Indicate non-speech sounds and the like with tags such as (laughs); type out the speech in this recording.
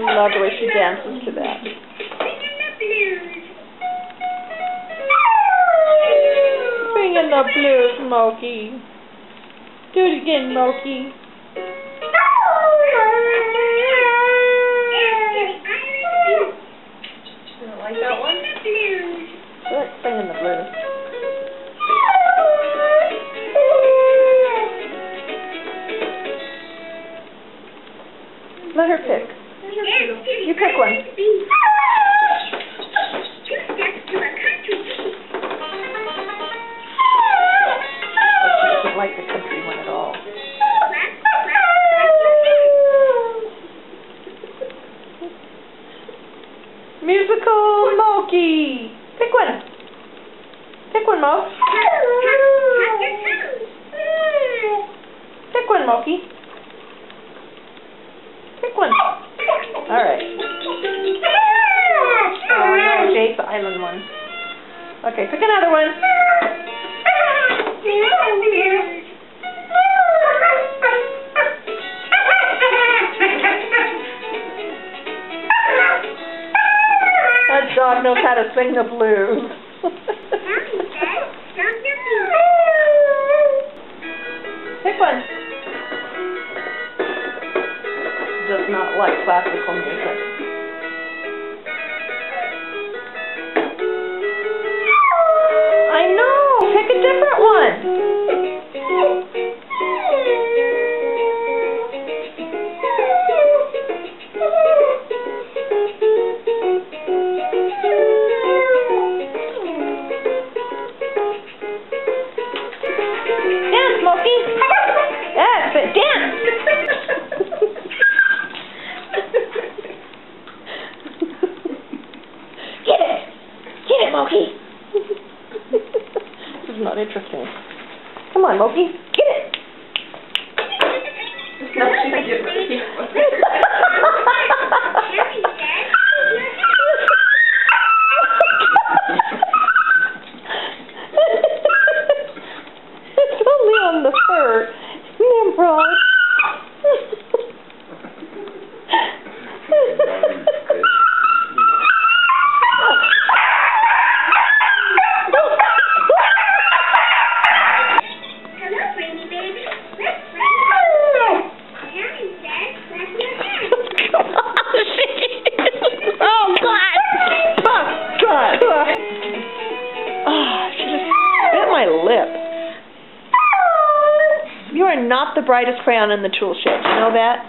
Love the way she dances to that. Singing the blues, Moki. Do it again, Moki. Let's the blues. Let her pick. You pick one. She doesn't like the country one at all. Musical Moki. Pick one. Pick one, Mo. Pick one, Moki. Island one. Okay, pick another one. That dog knows how to sing the blues. (laughs) Pick one. Does not like classical music. Different is not interesting. Come on, Moki. Get it. It's only on the fur. Nimrod. You are not the brightest crayon in the tool shed. You know that?